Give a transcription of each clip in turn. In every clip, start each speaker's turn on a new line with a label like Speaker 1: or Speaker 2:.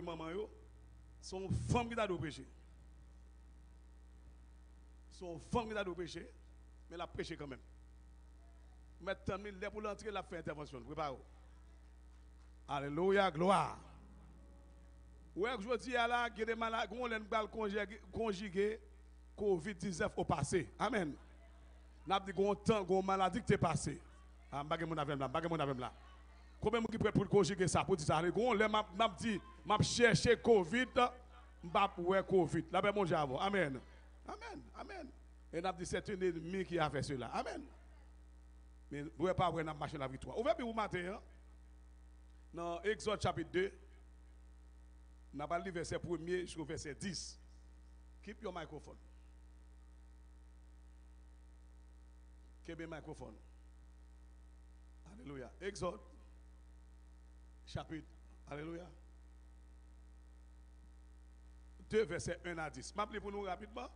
Speaker 1: maman yo, son femme qui t'a dû prêcher. Son femme qui t'a dû prêcher, mais elle a prêché quand même. Maintenant, il est pour l'entrée, il a fait intervention. Préparez-vous. Alléluia, gloire. Ouais, je dis à la, il y a des malades, conjugué COVID-19 au passé. Amen. N'a dit qu'on temps, qu'on maladie qui. Ah, avem là. Combien de gens qui prêt pour conjuguer ça pour dire ça? L'a m'a dit, m'a cherché Covid, m'a ouais Covid. Là ben Dieu avant. Amen. Amen. Amen. Et n'a dit c'est un ennemi qui a fait cela. Amen. Mais vous ne pas n'a marché la victoire. Ouvrez vous matin hein? Dans Exode chapitre 2, n'a pas lu verset 1er jusqu'au verset 10. Keep your microphone. Keep your microphone. Alléluia. Exode chapitre. Alléluia. 2 verset 1 à 10. M'appelez pour nous rapidement.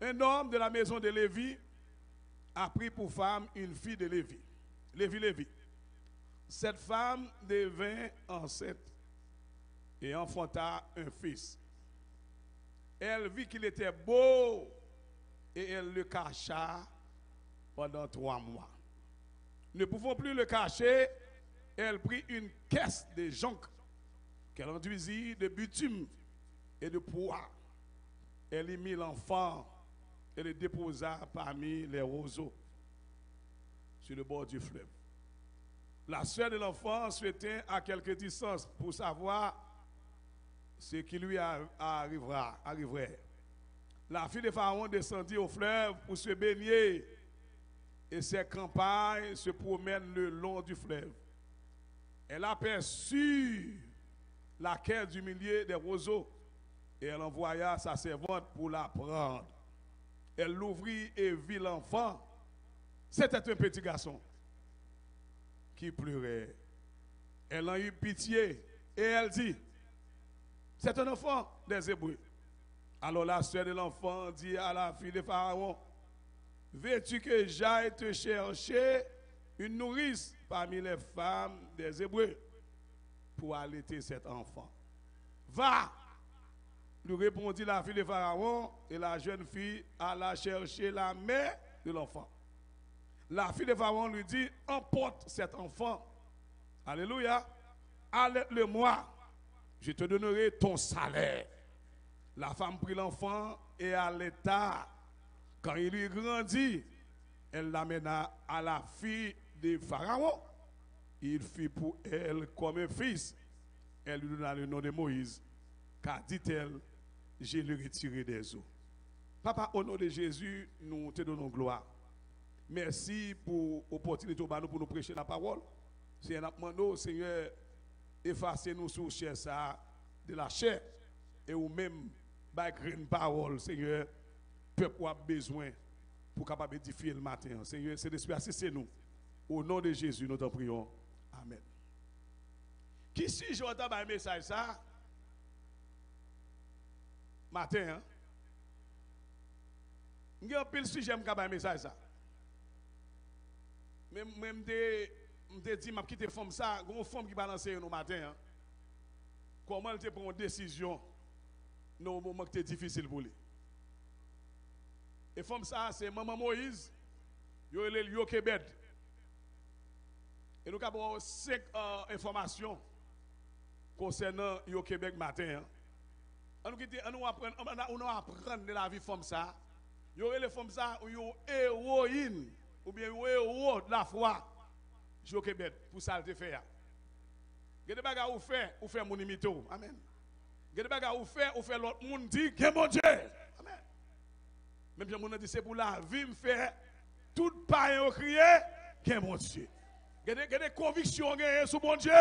Speaker 1: Un homme de la maison de Lévi a pris pour femme une fille de Lévi. Lévi, Lévi. Cette femme devint enceinte et enfanta un fils. Elle vit qu'il était beau et elle le cacha pendant trois mois. Ne pouvant plus le cacher, elle prit une caisse de jonc qu'elle enduisit de bitume et de poids. Elle y mit l'enfant et le déposa parmi les roseaux sur le bord du fleuve. La soeur de l'enfant souhaitait à quelque distance pour savoir ce qui lui arrivera, arriverait. La fille de Pharaon descendit au fleuve pour se baigner et ses campagnes se promènent le long du fleuve. Elle aperçut la quai du milieu des roseaux et elle envoya sa servante pour la prendre. Elle l'ouvrit et vit l'enfant. C'était un petit garçon qui pleurait. Elle en eut pitié et elle dit, c'est un enfant des Hébreux. Alors la soeur de l'enfant dit à la fille de Pharaon, veux-tu que j'aille te chercher une nourrice parmi les femmes des Hébreux pour allaiter cet enfant Va lui répondit la fille de Pharaon et la jeune fille alla chercher la mère de l'enfant. La fille de Pharaon lui dit, emporte cet enfant. Alléluia. Allaite-le-moi. Je te donnerai ton salaire. La femme prit l'enfant et allaita. Quand il lui grandit, elle l'amena à la fille de Pharaon. Il fit pour elle comme un fils. Elle lui donna le nom de Moïse. Car dit-elle, je le retiré des eaux. Papa, au nom de Jésus, nous te donnons gloire. Merci pour l'opportunité pour nous prêcher la parole. Seigneur, nous Seigneur, effacez-nous sur chair ça de la chair et ou même by une parole, Seigneur, peuple a besoin pour capable édifier le matin. Seigneur, c'est l'esprit assistez nous. Au nom de Jésus, nous t'en prions. Amen. Qui si j'entends un message ça? Matin, hein? A un pile sujet qui un message ça. Même même me dit m'a quitté femme ça, une femme qui balance nous matin. Hein? Comment elle te prend une décision dans un moment qui est difficile pour lui? Et femme ça c'est maman Moïse, yo est yo Québec. Et nous avons cinq euh, informations concernant yo Québec matin. Hein? On nous apprend de la vie femme ça. Yo les femmes ça yo héroïne ou bien héros de la foi. Jo Québec pour ça le faire. Gade baga ou fait ou fait mon imito. Amen. Gade baga ou fait ou fait l'autre monde dit que mon Dieu. Amen. Même si mon dit c'est pour la vie me faire tout au crier que mon Dieu. Gade gade conviction gagne sur mon Dieu.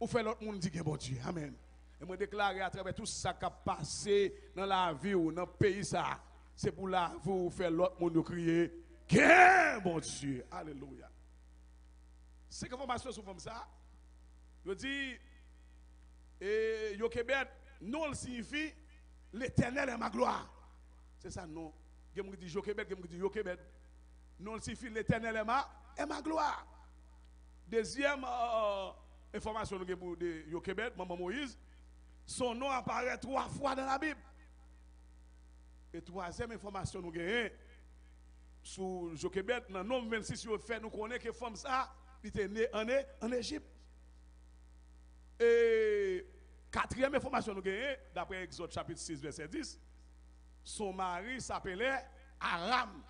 Speaker 1: Ou fait l'autre monde dit que mon Dieu. Amen. Et moi déclarer à travers tout ça qui a passé dans la vie ou dans le pays ça, c'est pour la vous faire l'autre monde crier que mon Dieu. Alléluia. C'est que information sur comme ça. Je dis, et yo Québec, non signifie l'éternel est ma gloire. C'est ça, non. Je me dis yo Québec, je me dis yo Québec. Non signifie l'éternel est ma, est ma gloire. Deuxième euh, information de yo Québec, maman Moïse, Son nom apparaît trois fois dans la Bible. Et troisième information nous gagnons sous Jochebed, dans le nom 26, nous fait nous connaissons que femme ça, était né en, Égypte. Et quatrième information nous gagnons, d'après Exode chapitre 6, verset 10, son mari s'appelait Aram.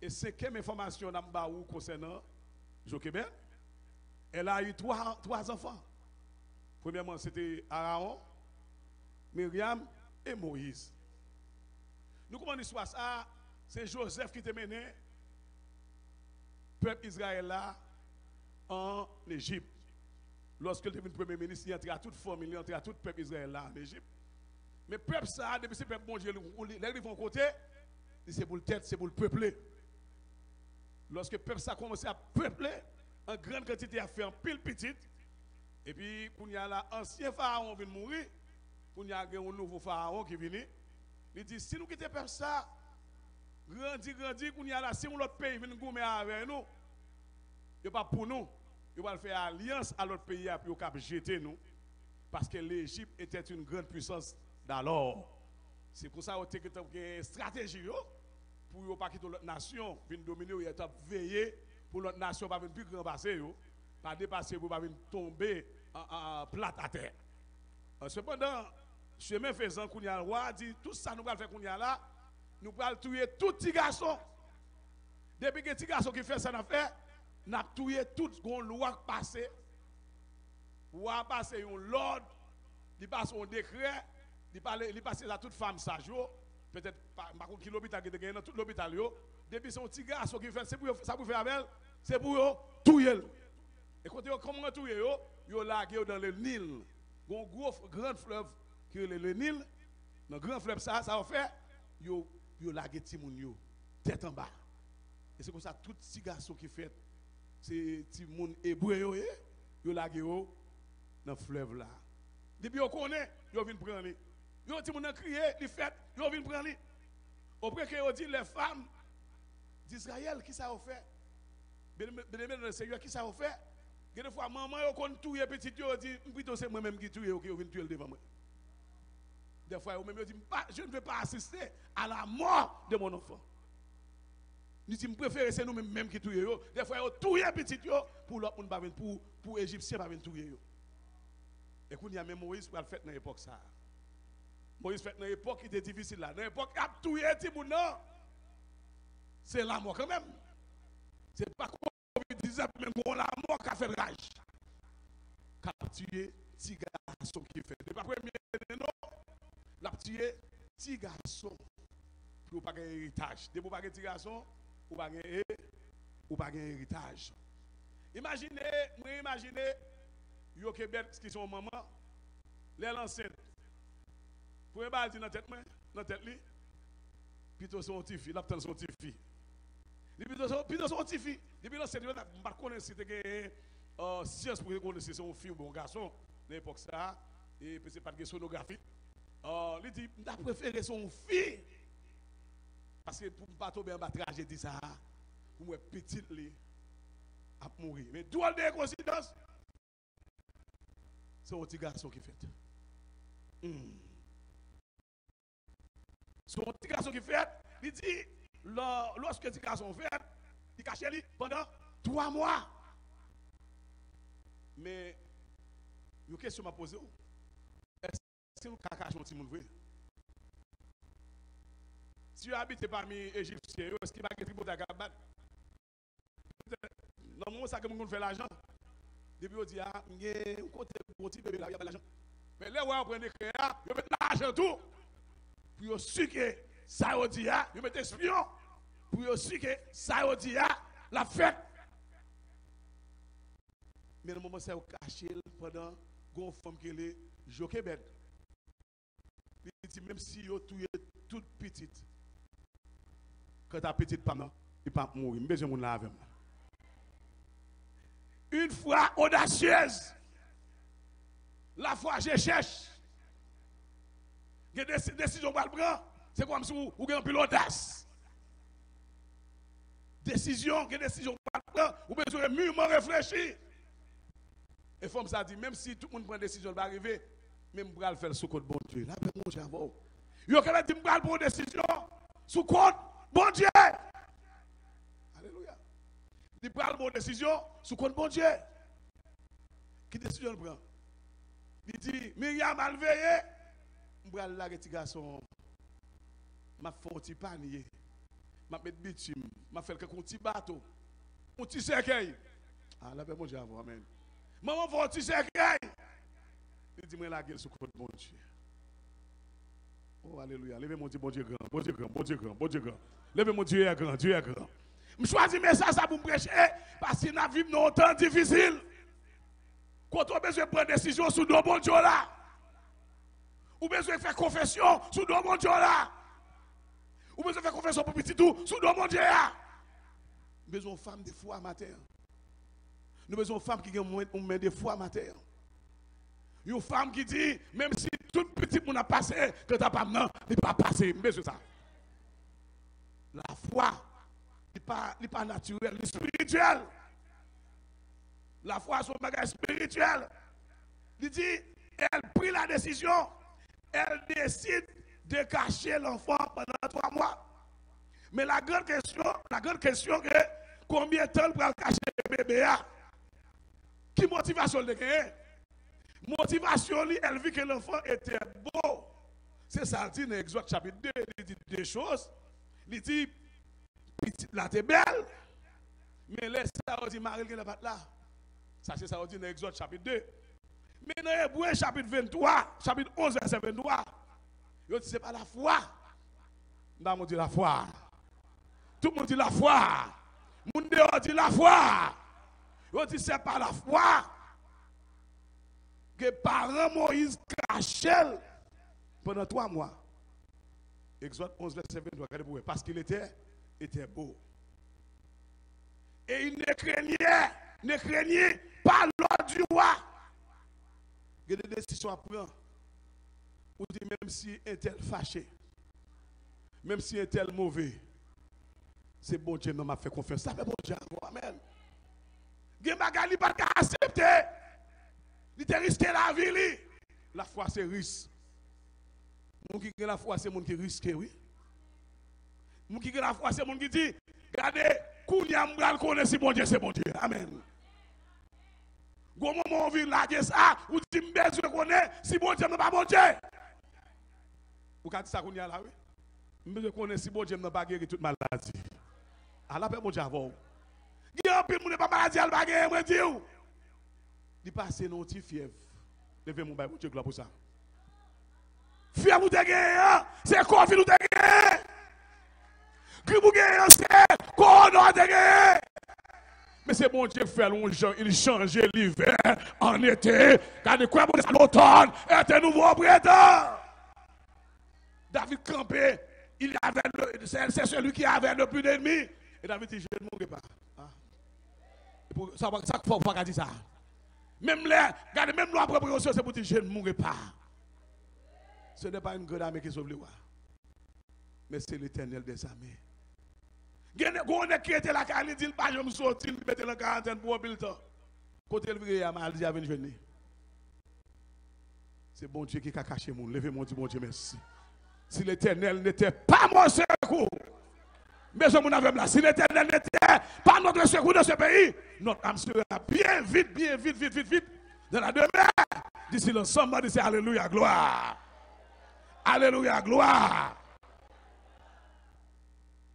Speaker 1: Et cinquième information dans concernant Jochebed, elle a eu trois, trois enfants. Premièrement, c'était Aaron, Myriam et Moïse. Nous comment l'histoire ça C'est Joseph qui t'a mené peuple Israël là en Égypte. Lorsque il devenu premier ministre, il entré à toute famille, il entré à tout peuple Israël là en Égypte. Mais peuple ça, depuis ce peuple bon Dieu, les vont côté, c'est pour le tête, c'est pour le peupler. Lorsque le peuple a commencé à peupler, en grande quantité à faire en pile petite, et puis, quand il y a l'ancien pharaon qui vient mourir, quand il y a un nouveau pharaon qui vient, il dit, si nous quittons peuple ça, grandi, grandi, il y a là, si l'autre pays vient gommer avec nous, il pas pour nous, il va faire alliance à l'autre pays pour cap jeter nous. Parce que l'Égypte était une grande puissance d'alors. C'est pour ça qu'il a une stratégie pour ne pas quitter l'autre nation, venir dominer, il a veillé pour l'autre nation, pas venir plus grand passer, pas dépasser pour pas venir tomber en, plate à terre. Euh, cependant, chemin faisant, qu'on y a roi dit tout ça nous allons faire qu'on y a là, nous allons tuer tout petit garçon. Depuis que petit garçon qui fait ça, nous avons tué toute une loi passée. Roi passe un l'ordre, il passe un décret, il passe à toute femme sage. Peut-être, par contre, qui l'hôpital qui est dans tout l'hôpital, depuis son petit garçon qui fait, c'est pour ça pour faire avec c'est pour tuer. Et quand vous comment tuer, vous lagué dans le Nil. Un gros grand fleuve qui est le Nil. Dans grand fleuve, ça, ça va faire, vous lagué Timoun, yo, tête en bas. Et c'est comme ça, tout ces garçons qui fait, c'est Timoun hébreu, vous lagué dans le fleuve là. Depuis vous connaissez, vous venez prendre. Vous Timoun crié, il fait, vous venez prendre. Que vous dit les femmes d'Israël, qui ça a fait? Aimé dans le Seigneur, qui ça a fait? Des fois, maman, yo kon touye petit yo dit, plutôt c'est moi-même qui touye qui vient tuer devant moi. Des fois, yo même dit, je ne vais pas assister à la mort de mon enfant. Nous disons, préfère c'est nous-mêmes même qui yo. Des fois, yo touye petit yo pour l'autre pour pour égyptien pas venir yo. Et il y a même Moïse pour le faire dans l'époque ça. Moïse fait dans l'époque qui était difficile là. Dans l'époque a touye ti non. C'est la mort quand même. C'est pas disait même qu'on la mort qui a fait rage. Qui a tué petit garçon qui fait. C'est pas premier non. L'a tué petit garçon pour pas gagner héritage. De pour pas gagner petit garçon, pour pas gagner ou pas gagner héritage. Imaginez, moi imaginez yo Québec qui sont maman, les enceinte. Pour pas dire dans tête moi, dans tête li. Plutôt son petit fille, l'a son petit fille. Plutôt son petit fille. Depuis là, c'est je ne pas si c'était euh, science pour reconnaître si un fille ou un garçon, à l'époque ça, et puis c'est pas de sonographie. Euh, il dit, je préféré son fille. Parce que pour ne pas tomber en bas tragédie ça, pour moi, petite li, à mourir. Mais d'où de qui fait. Un petit garçon qui fait, il dit, lorsque un petit garçon fait, il cache lui pendant trois mois. Mais, une question m'a posée. Est-ce que vous cache un petit monde? Si vous habitez parmi les Égyptiens, est-ce qu'il va y avoir des tribus Dans le moment où ça que fait l'argent, depuis on dit, ah, il y a un petit bébé là, il y a l'argent. Mais là, on prend des créas, vous mettez l'argent tout, puis vous sucrez ça, vous dit, vous mettez espion pour que ça dit ah, la fête. Mais le moment c'est caché pendant une femme qui est même si yo est toute petite, quand ta petite pas il pas mourir, besoin mon la avec Une fois audacieuse, la foi je cherche. Des décisions le prendre, c'est comme si vous avez un pilote d'audace décision, que décision pas ou besoin mûrement réfléchir. Et femme ça dit, même si tout le monde prend une décision, va arriver, mais je vais faire sous compte bon Dieu. Là, mon Dieu, avant. Yo, quand dit, je vais prendre une décision sous compte bon Dieu. Alléluia. Il prend une décision sous compte bon Dieu. Qui décision il prend? Il dit, Myriam a veillé, vais la petit garçon. Je vais un panier. Je vais mettre bitume. Je vais faire petit bateau. Un petit cercueil. Ah, là, ben, mon Dieu. Amen. Maman, faut un petit cercueil. Il dit, moi, la côté Dieu. Oh, alléluia. Levez mon Dieu, bon Dieu grand, bon Dieu grand, bon Dieu grand, bon Dieu grand. Levez mon Dieu est grand, Dieu est grand. Je choisis mes ça pour me prêcher parce qu'il a vécu dans difficile. Quand on a besoin de prendre des décisions nos bon Dieu là. Ou besoin de faire confession sous nos bon Dieu là. Ou besoin de faire confession pour petit tout sous nos bon Dieu là. Besoin de femmes de foi matin. Nous besoin de femmes qui ont main de foi matin. Une femme qui dit, même si tout petit monde a passé, que tu n'as pas maintenant, il pas passé. C'est ça. La foi, n'est pas, pas naturel, c'est spirituel. La foi, c'est un bagage spirituel. Il dit, elle prit la décision, elle décide de cacher l'enfant pendant trois mois. Mais la grande question, la grande question est combien de temps elle pour cacher le bébé Qui motivation de gagner? Motivation, elle vit que l'enfant était beau. C'est ça, dit dans Exode chapitre 2, il dit deux choses. Il dit, là, t'es belle, mais laisse ça, il dit, Marie, elle pas là. Ça, c'est ça, il dit dans Exode chapitre 2. Mais dans Hébreu chapitre 23, chapitre 11, verset 23, il dit, c'est pas la foi. On dit la foi. Tout le monde dit la foi. Moun dehors dit la foi. Il dit, c'est pas la foi que parents Moïse cachait pendant trois mois. Exode 11, verset 22, regardez pour parce qu'il était, était beau. Et il ne craignait, ne craignait pas l'ordre du roi. Il y a des décisions à prendre. Ou dit même si un tel fâché, même si un tel mauvais, c'est bon Dieu m'a fait confiance. Ça fait bon Dieu. Amen. Il y a des pas accepter. Il te risqué la vie. La foi, c'est risque. Moun qui a la foi, c'est moun qui risque, oui. Moun qui a la foi, c'est moun qui dit, regardez, Kounia m'bral connaît si bon Dieu, c'est bon Dieu. Amen. Gros moment on vit là, ça, ou si bon Dieu n'est pas bon Dieu. Vous avez dit ça Kounia là, oui? M'besoin connaît si bon Dieu n'a pas guéri toute maladie. À la paix, bon Dieu, avant. Il y a un peu de pas maladie, elle va guérir, moi, dis il passe non petit fièvre. Levez mon bail, Dieu gloire pour ça. Fièvre ou te ou ou gagné, c'est corona te gagné. C'est bon Dieu fait longtemps, il change l'hiver en été. Quand il quoi pour l'automne, était nouveau printemps. David campé, il avait c'est celui qui avait le plus d'ennemis. Et David dit, je ne mourrai pas. Ah. Ça, ça, faut pas dire ça. Même là, regardez, même la préparation, c'est pour dire je ne mourrai pas. Ce n'est pas une grande armée qui sauve le. Mais c'est l'éternel des armées. On est qui était là, il dit, pas je me sortir, il mettait la quarantaine pour un temps. Côté le vrai, il m'a dit, à venir. C'est bon Dieu qui a caché mon. Levez mon Dieu, bon Dieu, merci. Si l'éternel n'était pas mon secours, mais je m'en avais là. Si l'éternel n'était pas notre secours dans ce pays, notre âme bien vite, bien vite, vite, vite, vite, dans la demeure. D'ici l'ensemble, dit Alléluia, gloire. Alléluia, gloire.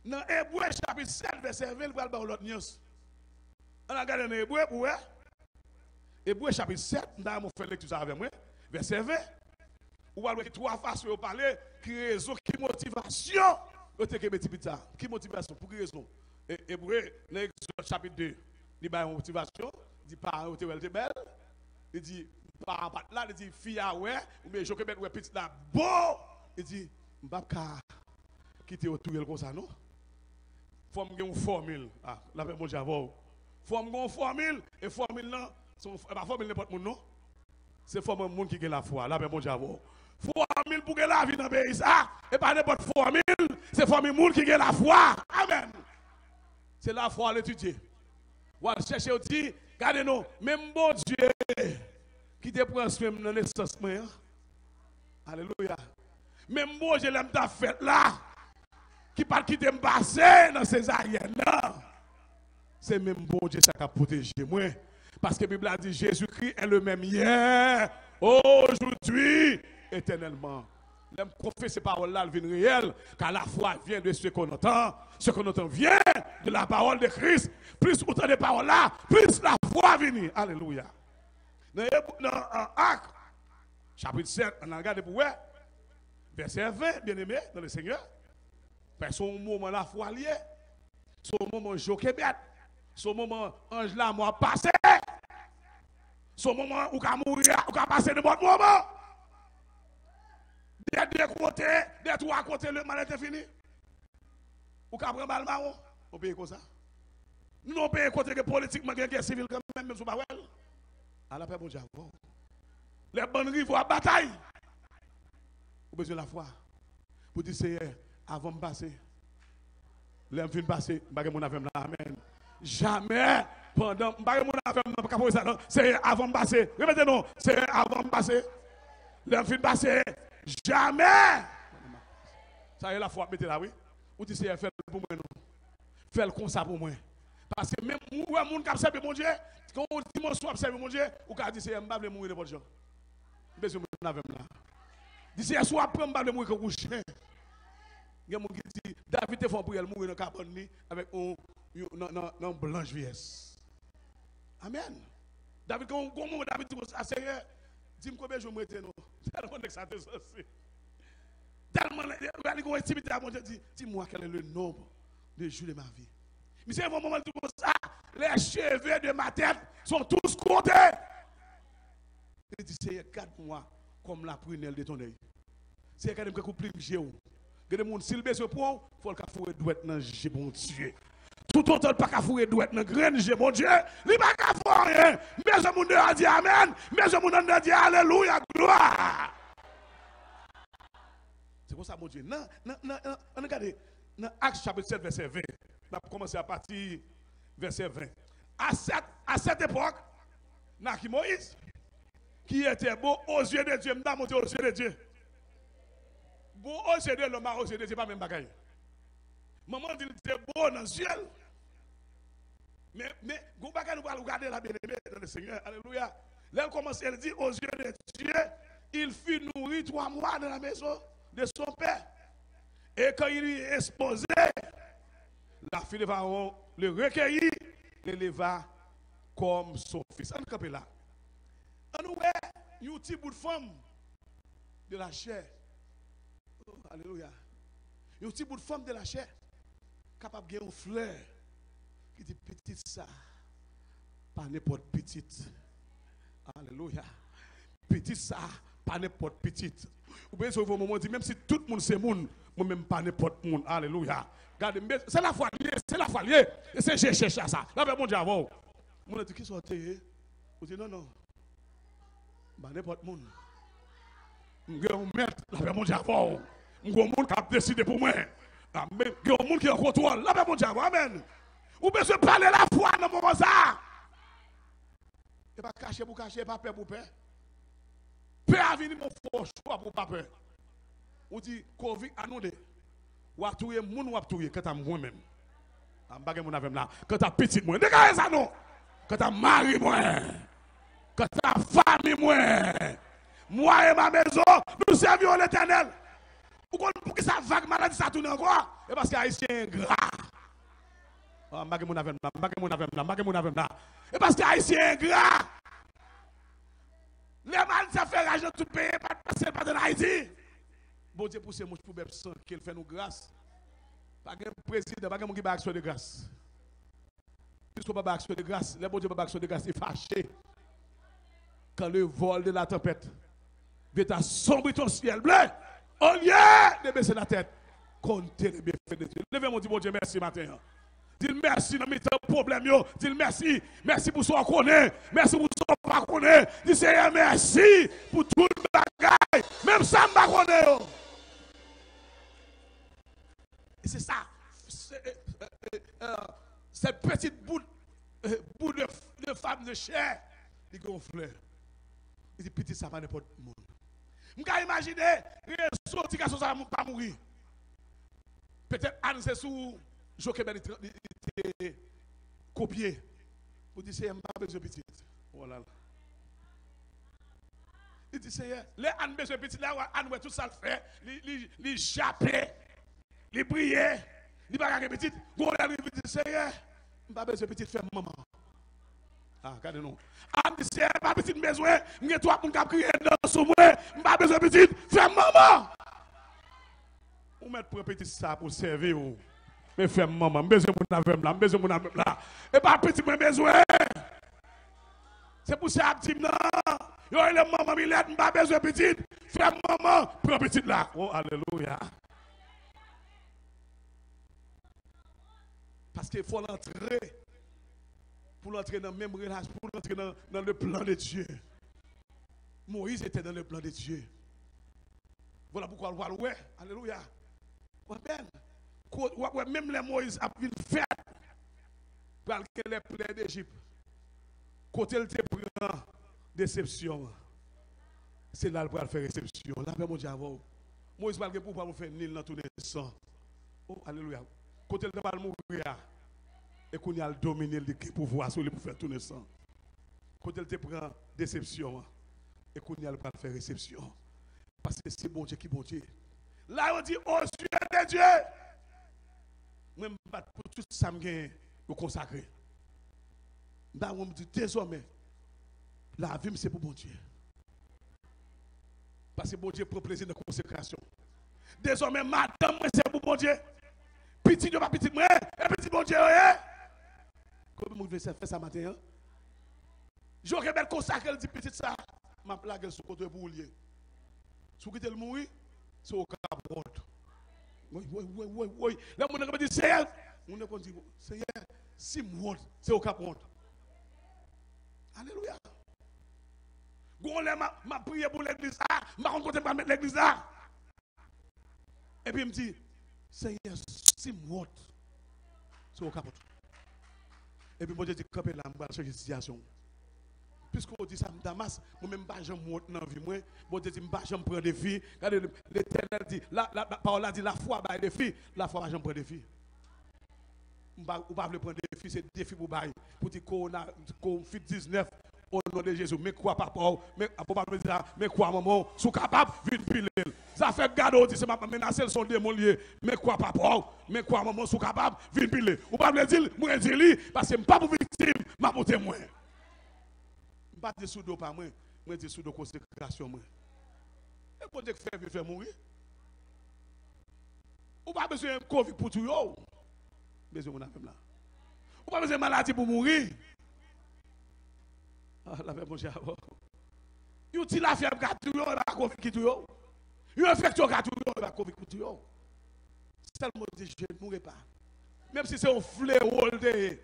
Speaker 1: Dans Hébreu chapitre 7, verset 20, vous allez l'autre news. On a regardé dans Hébreu, pour Hébreu chapitre 7, nous allons faire lecture avec moi. Verset 20. Vous allez voir trois façons de parler, qui raison, qui motivation. Qui motivation Pour quelle raison Hébreu, dans chapitre 2, il a une motivation. Il dit, parents, tu es belle. Il dit, parents, là, il dit, fille, ouais, ou bien je vais mettre petit là, beau. Il dit, pas quitter autour comme ça, non? Faut me une formule. Ah, là, bon j'avoue. Faut me une formule. Et formule là, c'est pas formule n'importe mon non. C'est formule monde qui a la foi. Là, bon j'avoue. Formule pour que la vie dans le pays. Ah, et pas n'importe formule. C'est formule monde qui a la foi. Amen. C'est la foi à l'étudier. Ou à chercher aussi, regardez-nous, même bon Dieu qui te prend même dans naissance, Même moi, je l'aime ta fête là. Qui pas quitter me passer dans ces aïens là. C'est même bon Dieu qui a protégé moi. Parce que la Bible a dit Jésus-Christ est le même hier, aujourd'hui, éternellement. L'aime confesser ces paroles-là, elles viennent réelles, car la foi vient de ce qu'on entend. Ce qu'on entend vient de la parole de Christ. Plus vous entendez paroles-là, plus la foi vient. Alléluia. Dans, Acte, chapitre 7, on a regardé pour. Verset 20, bien aimé, dans le Seigneur. Parce moment la foi liée. Son moment joké bête. Son moment ange là, moi passé. Son moment où ka mourir, où ka passer de bon moment. Des deux côtés, des trois côtés, le mal est fini. Ou ka prendre balle marron, on paye comme ça. Nous on paye côté que politiquement guerre civile quand même même sous pas À la paix bon Dieu. Les bonnes rives à bataille. Vous besoin de la foi. Pour dire Seigneur, avant de passer. L'homme fin passer, je mon affaire amen. Jamais pendant je mon affaire c'est avant de passer. Répétez non, c'est avant de passer. L'homme fin passer. Jamais. Ça y est la foi, mettez là, oui. Ou dit, c'est faire pour moi, non. Faire comme ça pour moi. Parce que même moi, mon qui observe mon Dieu, quand on dit mon soir observe mon Dieu, ou quand dit, c'est un bable mourir de votre gens. Besoin de là. Dit, c'est un soir après, je mourir comme coucher. Il y a qui dit, David te fait pour elle mourir dans carbone avec un blanche vieillesse. Amen. David, quand David dit, Seigneur, dis-moi combien je me non? Tellement que ça te censé. Tellement, y a intimité à mon Dieu, dis-moi quel est le nombre de jours de ma vie. Mais c'est un moment tout ça, les cheveux de ma tête sont tous comptés. Il dit, Seigneur, garde-moi comme la prunelle de ton œil. C'est quand même que vous a vous doit être dans le bon Dieu. Tout je vous dit Amen. Mais je vous dit Alléluia, gloire. C'est pour ça, mon Dieu. Non, non, non, regardez, dans Acte chapitre 7, verset 20, on va commencer à partir verset 20. À cette, à cette époque, Naki Moïse, qui était beau aux yeux de Dieu, aux yeux de Dieu. De l'homme, aux yeux de Dieu, pas même bagaille. Maman dit, était beau dans le ciel. Mais, mais, vous ne pas regarder la bien-aimée dans le Seigneur. Alléluia. Là, elle commence, elle dit aux yeux de Dieu, il fut nourri trois mois dans la maison de son père. Et quand il lui exposé, la fille de Pharaon le recueillit, l'éleva comme son fils. On est là. On voit un petit bout de femme de la chair. Alléluia. Un petit bout de femme de la chair capable de gagner une fleur qui dit petite ça, pas n'importe petite. Alléluia. Petite ça, pas n'importe petite. Vous pouvez au moment dit, même si tout le monde c'est monde, moi-même pas n'importe monde. Alléluia. C'est la foi c'est la foi liée. Et c'est cherché ça. Là, ben, mon avant. Mon dit, qui sont Vous dites, non, non. Pas n'importe monde. Je vais mettre, mon Dieu, avant. Je vais monde qui a décidé pour moi. Amen. A monde qui en contrôle. Mon Dieu, Amen. Ou besoin parler la foi dans ce moment ça. Et pas cacher pour cacher, pas peur pour peur. Peur a venu mon faux choix pour pas peur. On dit, Covid annulé. Ou a tué moun ou a tué quand t'as moi-même. En bagay mon avem là. Quand t'as petit moi. Dégagez ça non? Quand t'as mari moi. Quand t'as famille moi. Moi et ma maison, nous servons l'éternel. Pourquoi pour que ça vague maladie ça tourne encore Et parce que haïtien gras. Ah. Et parce que haïtien gras. Les mal ça fait l'argent tout payé pas passer par de Haïti. Bon Dieu pousse mouche pour bébé sang qu'il fait nous grâce. Pas un président, pas un qui action de grâce. Puisque pas action de grâce, les bon Dieu pas action de grâce, il est fâché. Quand le vol de la tempête vient assombrir ton ciel bleu. Au lieu de baisser la tête, comptez les bienfaits de Dieu. Levez-moi, dis bon Dieu, merci matin. Dis merci dans mes problèmes. Dis merci. Merci pour ce qu'on connaît. Merci pour ce qu'on connaît. Dis Seigneur, merci pour tout le bagage. Même ça, je ne connais Et c'est ça. Euh, euh, euh, cette petite boule, boule de, femme de chair, il gonfle. Il dit, petit, ça va n'importe monde. Je peux imaginer, réseau qui a ça pas mourir. Peut-être Anne c'est sous Joké Ben était copié. Vous dites, c'est pas besoin de petit. Voilà. Il dit, c'est les Anne besoin petit, là, Anne tout ça le fait, jappé, il brillait, il pas de petit. Gon la il dit, c'est pas besoin petit, faire maman. Ah, regardez nous. Dit, c'est pas petit besoin, je toi pour crier dans ce moi, pas besoin de petit, faire maman. Ou mettre pour petit ça pour servir vous. Mais fais maman, besoin mon avec là, besoin mon avec là. Et pas petit besoin. C'est pour ça que non. Yo le maman il a pas besoin petit. Fais maman, prends petit là. Oh alléluia. Parce qu'il faut l'entrer. Pour l'entrer dans le même relation, pour l'entrer dans, le plan de Dieu. Moïse était dans le plan de Dieu. Voilà pourquoi on voit ouais. Alléluia. Même les Moïse a vu faire pour que les plaies d'Égypte. Côté il te prend déception. C'est là pour faire réception. Là, mon Dieu. Moïse va pour faire nil dans tout le sang. Oh, alléluia. Côté va mourir. Et qu'on y a le dominer le pouvoir sur lui pour faire tourner sang. Côté il te prend déception. Et qu'on y a le faire réception. Parce que c'est bon Dieu qui bon Dieu. Là, on dit, oh Dieu de Dieu. Moi, je pour tout ça, je vais consacrer. Là, on me dit, désormais, la vie, c'est pour bon Dieu. Parce que bon Dieu prend plaisir de consécration. Désormais, madame, c'est pour bon Dieu. Petit Dieu, pas petit moi, et petit bon Dieu, eh? Comment vous voulez faire ça matin? Hein? J'aurais bien consacré, le petit ça. Ma plague sur côté pour lier. Si vous le mourir, c'est au cap Oui, oui, oui, oui, oui. Là, mon dit, Seigneur, mon dit, Seigneur, si moi, c'est au cap Alléluia. Gon m'a prié pour l'église là, m'a rencontré pour l'église là. Et puis il me dit, Seigneur, si moi, c'est au cap Et puis moi, je dis, camper là, je vais changer de situation puisqu'on dit ça, Damas, moi-même, pas j'aime monter dans la vie. Moi, bon Dieu dit, pas j'aime prendre des filles. Regardez, l'éternel dit, la, la, parole dit, la foi, bah, des filles. La foi, j'aime prendre des filles. Ou pas prendre des filles, c'est des filles pour bailler. Pour dire corona, Covid-19, au nom de Jésus. Mais quoi, papa, mais papa me dit, mais quoi, maman, sous capable, vite piler. Ça fait garde, dit, c'est ma menace, son démon lié. Mais quoi, papa, mais quoi, maman, sous capable, vite piler. Ou pas me dire, moi, je dis, parce que pas pour victime, ma pour témoin pas de sous pas moi, moi de sous consécration. Et pour dire que faire faire mourir. Ou pas besoin de Covid pour tout. Besoin mon là. Ou pas besoin de maladie pour mourir. Ah la paix mon cher. Yo ti la fièvre ka tout yo la Covid qui tout yo. Yo infection ka tout yo la Covid qui tout yo. Seulement dit je ne mourrai pas. Même si c'est un fléau de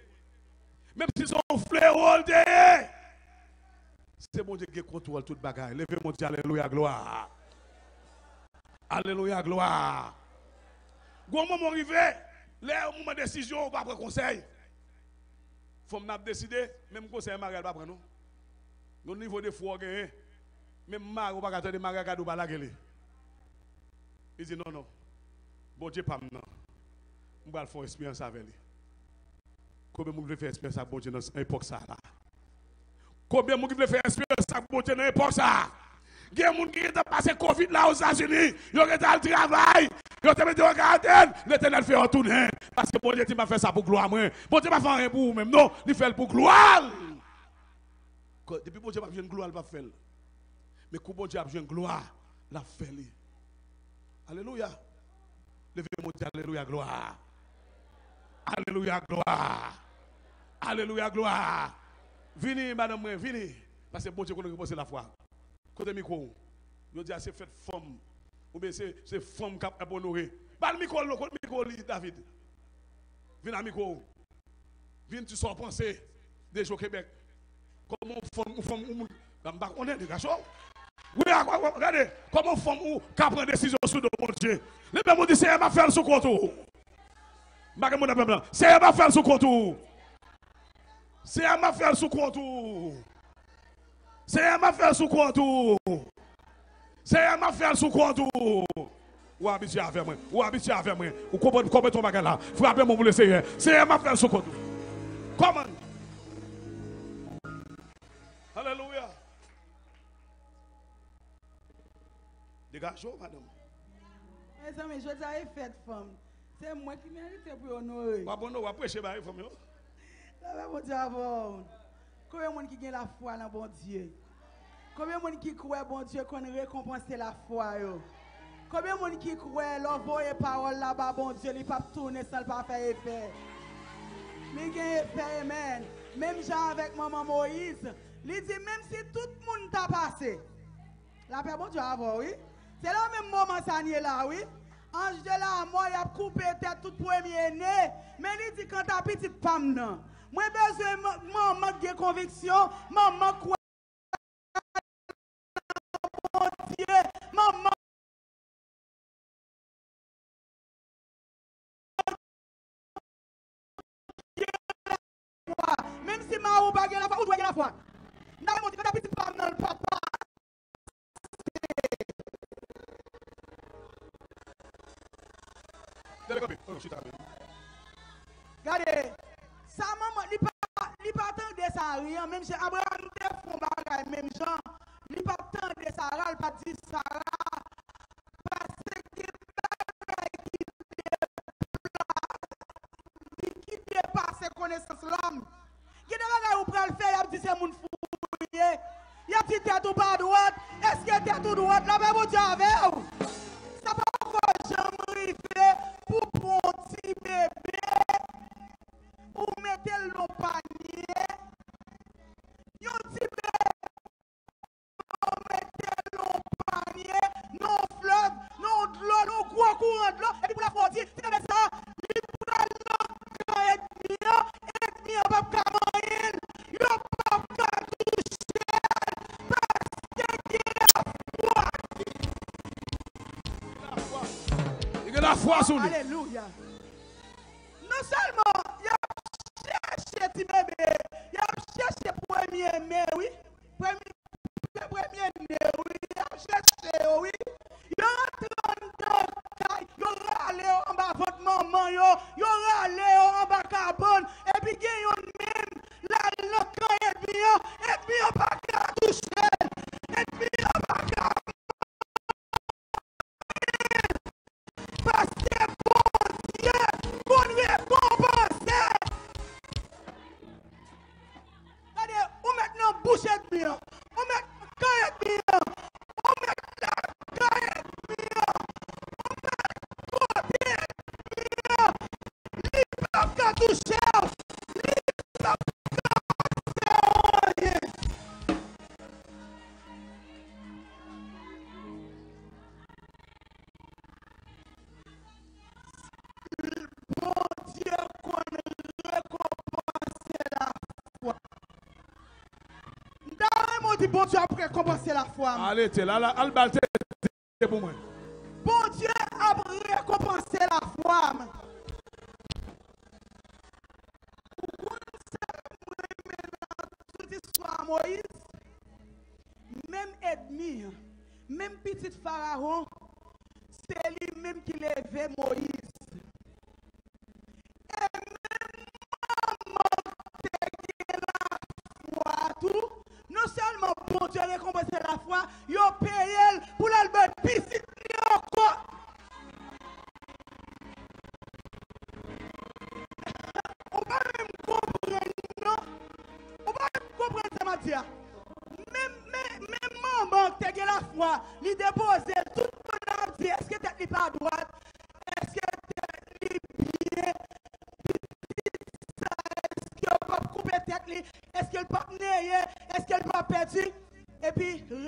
Speaker 1: même si c'est un fléau de c'est mon Dieu qui contrôle toute bagaille. Levez mon Dieu, Alléluia, gloire. Alléluia, gloire. Quand moment arrivé, là, moment décision, on va prendre conseil. Faut me décider, même conseil, Marie, pas prendre. Au niveau des fois, même Marie, on va attendre Marie, on va la Il dit non, non. Bon Dieu, pas maintenant. On va faire expérience avec lui. Combien de gens faire expérience avec bon Dieu dans l'époque ça là? Combien de gens veulent faire expérience ça pour dans l'époque ça? Il y a des gens qui ont passé Covid là aux États-Unis. Ils ont été au travail. Ils ont été au garden. L'éternel fait un tourner. Parce que bon Dieu, tu m'as fait ça pour gloire. Bon Dieu m'a fait rien pour vous-même. Non, il fait pour gloire. Depuis bon Dieu fait une gloire, il va faire. Mais quand bon Dieu a de gloire, il a fait. Alléluia. Levez-moi, Alléluia, gloire. Alléluia, gloire. Alléluia, gloire. Vini, madame, vini. Parce que bon Dieu, qu'on a la foi. Côté micro, je dis, c'est fait femme. Ou bien c'est femme qui a honoré. Bal micro, le micro, David. Viens à micro. Viens, tu sors penser des au Québec. Koman fòm ou fòm ou moun, mbak onè de gasson. Ou ya, gade, koman fòm ou kapren desisyon sou do moun dje. Le mè moun di seye ma fèl sou kontou. Mbak moun apèm lan, seye ma fèl sou kontou. Seye ma fèl sou kontou. Seye ma fèl sou kontou. Seye ma fèl sou kontou. Ou abitye avè mwen, ou abitye avè mwen. Ou kompon kompon ton bagè la. Frapè moun moun le seye. Seye ma fèl sou kontou. Koman? Dégagez, madame.
Speaker 2: Mes amis, je t'ai fait femme. C'est moi qui mérite pour honorer.
Speaker 1: Pas bon, on va prêcher, bah, mieux.
Speaker 2: La même bon Dieu avant. Combien de monde qui a la foi dans bon Dieu? Combien de monde qui croit bon Dieu qu'on récompense la foi yo? Combien de monde qui croit l'envoyer parole là-bas bon Dieu, il pas tourner sans pas faire effet. Il a effet, amen. Même Jean avec maman Moïse, il dit même si tout le monde t'a passé, la paix bon Dieu avant, oui? Se la ou men mouman sanye la, oui. Anj de la mwen yap koupe tet tout premye ne, men li di kanta pitit pam nan. Mwen bezwe mwen mank de konviksyon, mwen mank kwen nan bon diye, mwen mank Mèm si ma ou bagè la fwa, ou dwagè la fwa. Nan mwen di kanta pitit pam nan l papa, Regardez, sa maman, il pas attendre ça rien, même si Abraham te font bagay même Jean, il pas attendre ça, il pas dire ça parce rale yo an ba pot maman yo, yo rale yo an ba kabon, epi gen yon men, la lokan et mi yo, et mi yo pa foi.
Speaker 1: Allez, t'es là, c'est pour moi.
Speaker 2: Bon Dieu a récompensé la foi. Toute histoire Moïse, même ennemi, même petit pharaon, c'est lui-même qui levait Moïse.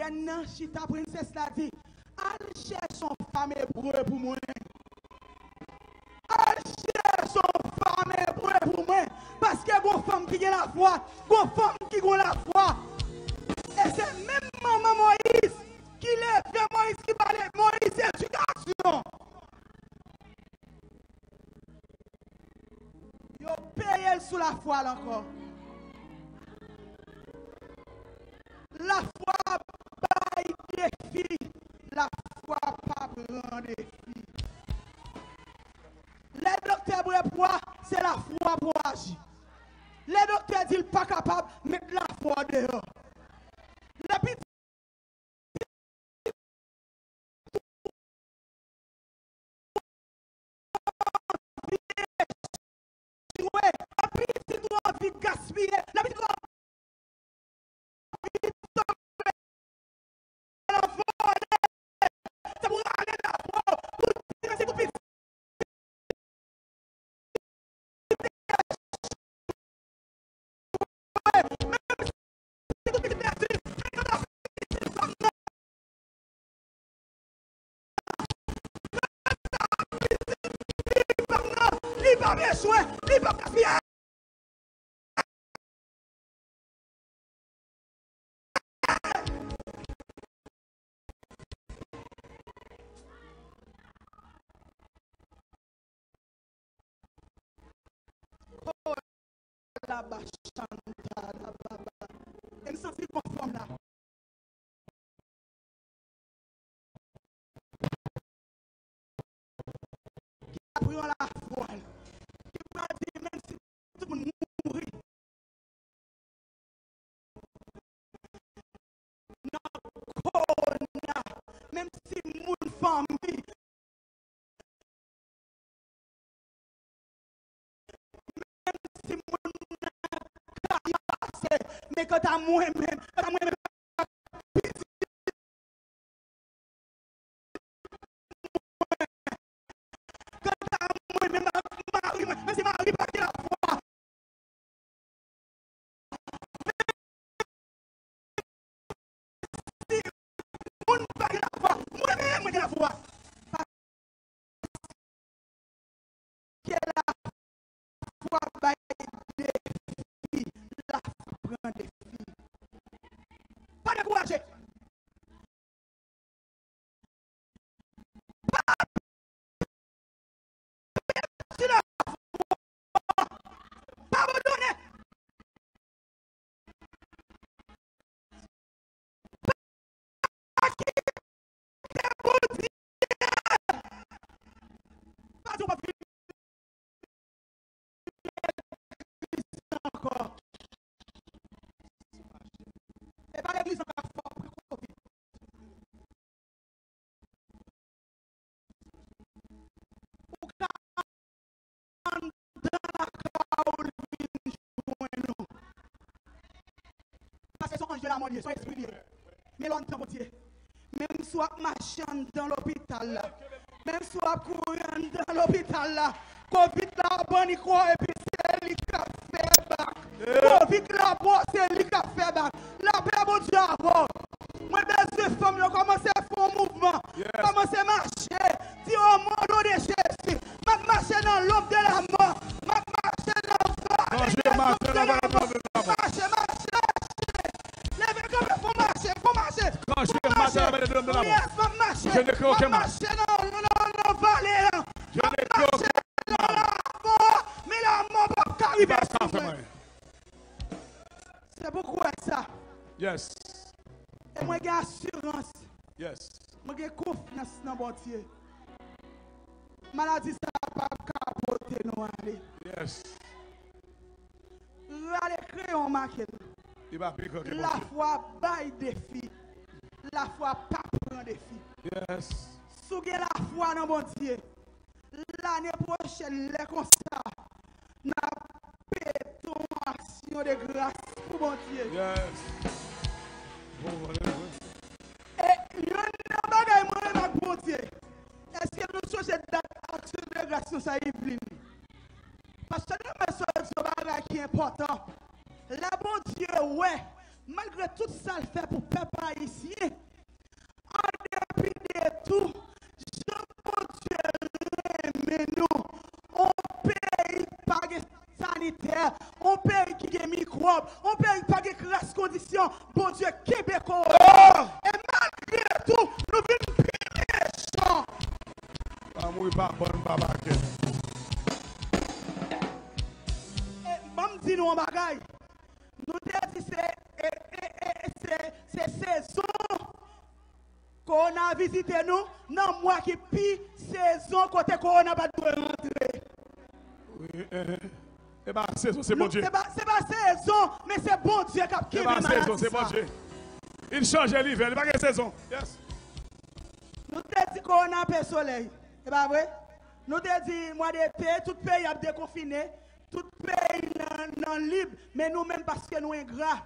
Speaker 2: Puis, reine chita princesse la C'est la foi pour agir. Les docteurs disent pas capable de mettre la foi dehors. Les gaspiller, la petite Il va bien jouer, il va gaspiller. si moun nan kari pase, me kota mwen men, kota mwen men, kota mwen men, mari men, mesi mari pa ki la fwa. Si moun pa ki la fwa, mwen men mwen ki la fwa. fwa bay defi, la pran defi. Pa dekouraje. Pa perdi la fwa. Pa vodone. Pa ki te bodi. Pa sou pa pi. Dieu la mon Dieu, sois esprit libre. Mais longtemps, mon Dieu. Même soit marchant dans l'hôpital, même soit courant dans l'hôpital, Covid la bonne croit et puis c'est lui qui a fait bac. Covid la bonne, c'est lui qui a fait bac. La paix, mon Dieu, avant. Moi, des femmes, je commence à faire un mouvement.
Speaker 1: entier. Maladi sa pa kapote nou ale.
Speaker 2: Yes.
Speaker 1: Rale
Speaker 2: kreyon maken. La
Speaker 1: fwa bay defi.
Speaker 2: La fwa pa pran defi.
Speaker 1: Yes.
Speaker 2: Souge la fwa nan bon diye. L'anye proche le konsa. Na peton aksyon de grase pou bon diye.
Speaker 1: Yes.
Speaker 2: Nous ça Yveline? Parce que sur un qui est important. La bon Dieu, ouais, malgré tout ça, le fait Eh, eh
Speaker 1: ben, saison, c'est bon
Speaker 2: Nous-
Speaker 1: Dieu.
Speaker 2: C'est pas, saison, mais c'est bon Dieu qui a
Speaker 1: C'est
Speaker 2: qui
Speaker 1: pas saison, c'est bon Dieu. Il change l'hiver, il n'y a pas de saison. Yes.
Speaker 2: Nous te dit qu'on a un soleil. C'est pas vrai? Nous te dit, mois d'été, tout pays a déconfiné, tout pays non libre, mais nous-mêmes parce que nous ingrats.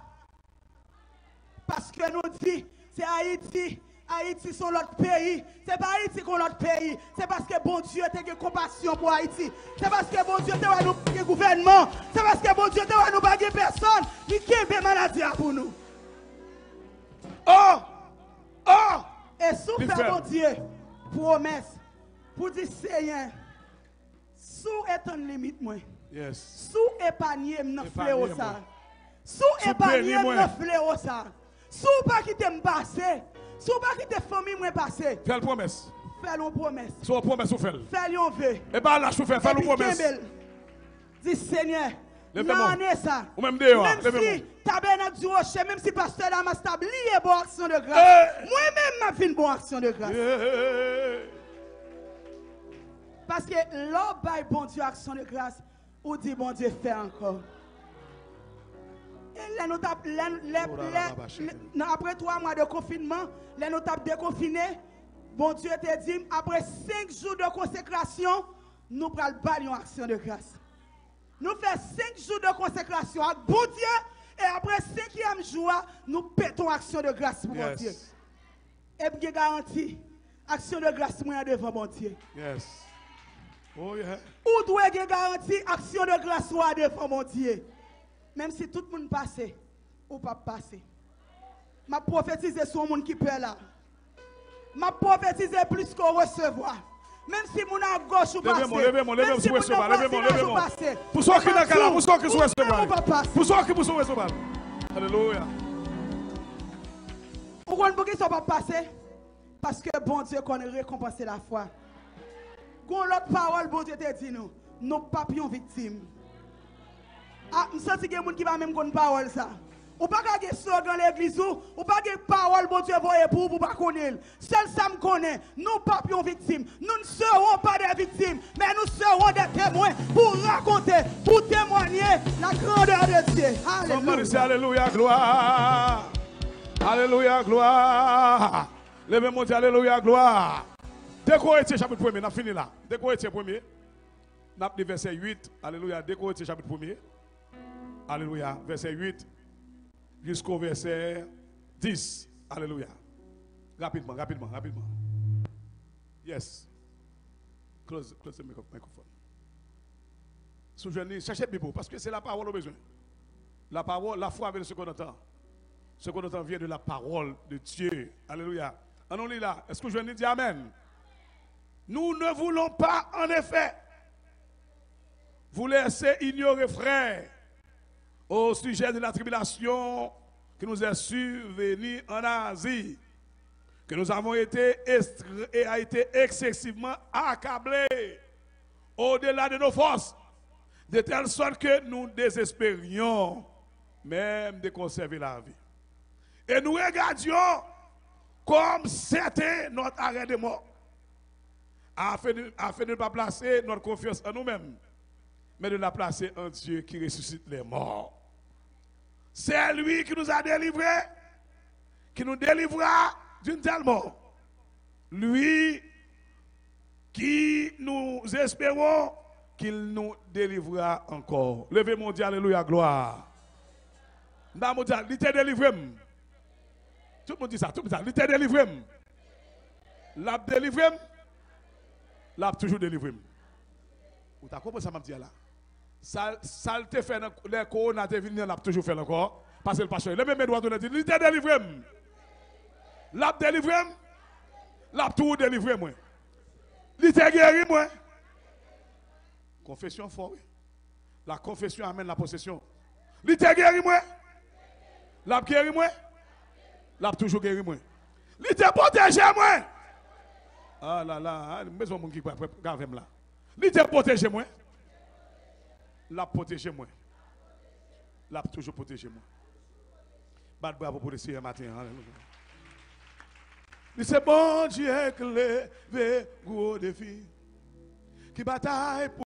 Speaker 2: Parce que nous dit, c'est Haïti. Haïti sont l'autre pays. C'est pas Haïti qu'on l'autre pays. C'est parce que bon Dieu a eu compassion pour Haïti. C'est parce que bon Dieu a nous gouvernement. C'est parce que bon Dieu a nous personne qui kembe maladie pour nous?
Speaker 1: Oh! Oh!
Speaker 2: Et sous bon Dieu, promesse, pour dire Seigneur, sous est une limite, moi.
Speaker 1: Yes.
Speaker 2: Sous épargner mon
Speaker 1: Épargner
Speaker 2: fléau ça. Sous épargner mon fléau ça. Sous pas quitter me passer. Sous pas quitter famille moi passer.
Speaker 1: Fais la promesse.
Speaker 2: Fais une promesse.
Speaker 1: Soit promesse ou fait.
Speaker 2: Fais un vœu.
Speaker 1: Et bien là, je fais, fais
Speaker 2: puis,
Speaker 1: promesse.
Speaker 2: Dis Seigneur, l'année ça.
Speaker 1: Ou même dehors,
Speaker 2: Même si tabernacle du rocher, même si pasteur Damas t'a lié bon action de grâce.
Speaker 1: Eh.
Speaker 2: Moi-même m'a une bonne action de grâce.
Speaker 1: Yeah.
Speaker 2: Parce que l'homme bail bon Dieu action de grâce, ou dit bon Dieu fait encore. Après trois mois de confinement, là, nous avons déconfiné. Bon Dieu te dit, après cinq jours de consécration, nous prenons action de grâce. Nous faisons cinq jours de consécration avec bon Dieu. Et après cinquième jour, nous pétons action de grâce pour bon Dieu.
Speaker 1: Yes.
Speaker 2: Et puis, garantie, action de grâce moi devant bon Dieu.
Speaker 1: Yes. Oh yeah.
Speaker 2: Ou doit garantir action de grâce devant mon Dieu? Même si tout le monde passe, ou pas passer. Ma prophétise sur le monde qui peut là. Ma prophétise plus qu'on recevoir. Même si mon à gauche ou.
Speaker 1: Levez-moi, levez-moi, levez-moi sous recevoir, levez-moi, levez-moi. Pour ceux qui canal, pour ceux qui sont recevoir.
Speaker 2: Ou pas.
Speaker 1: Pour ceux qui sont recevoir. Alléluia.
Speaker 2: Pourquoi ne sont pas passer? Parce que bon Dieu connaît récompenser la foi. Quand l'autre parole, bon Dieu te dit nous, nous pas pions victimes. Ah, je sens des gens qui va même connaître parole ça. Ou pas qu'il slogan l'église ou, ou pas qu'il parole bon Dieu pour pour pas connaître. Seul ça me connaît. Nous pas pions victimes. Nous ne serons pas des victimes, mais nous serons des témoins pour raconter, pour témoigner la grandeur de Dieu. Alléluia.
Speaker 1: Alléluia, gloire. Alléluia, gloire. Levez-moi, dis Alléluia, gloire. Décorité chapitre 1er, on a fini là. Décorité premier. On a verset 8. Alléluia, décorité chapitre 1er. Alléluia, verset 8 jusqu'au verset 10. Alléluia. Rapidement, rapidement, rapidement. Yes. Close, close micro- microphone. Souvenez, cherchez Bible parce que c'est la parole au besoin. La parole, la foi avec ce qu'on entend. Ce qu'on entend vient de la parole de Dieu. Alléluia. On lit là. Est-ce que je viens de dire Amen? Nous ne voulons pas, en effet, vous laisser ignorer, frère, au sujet de la tribulation qui nous est survenue en Asie, que nous avons été et a été excessivement accablés au-delà de nos forces, de telle sorte que nous désespérions même de conserver la vie. Et nous regardions comme c'était notre arrêt de mort, afin de ne pas placer notre confiance en nous-mêmes, mais de la placer en Dieu qui ressuscite les morts. C'est lui qui nous a délivrés, qui nous délivrera d'une telle mort. Lui qui nous espérons qu'il nous délivrera encore. Levez mon Dieu, Alléluia, gloire. N'a mon Dieu, il t'a délivré. Tout le monde dit ça, tout le monde dit ça. Il t'a délivré. L'a délivré. L'a toujours délivré. Vous t'as compris ça, m'a là? Ça, ça te fait les corona, te venu, l'a toujours fait encore. Parce que le pasteur, levez mes doigts, il dit, il t'a délivré. L'a délivré. L'a toujours délivré, moi. Il t'a guéri, moi. Confession fort. oui. La confession amène la possession. Il t'a guéri, moi. L'a guéri, moi. L'a toujours guéri, moi. Il t'a protégé, moi. Ah là là, mais mon qui là. Il t'a protégé, moi. L'a protégé, moi. L'a toujours protégé, moi. Bat bravo pour le Seigneur matin. Alléluia. C'est bon Dieu que levé gros défi. qui bataille pour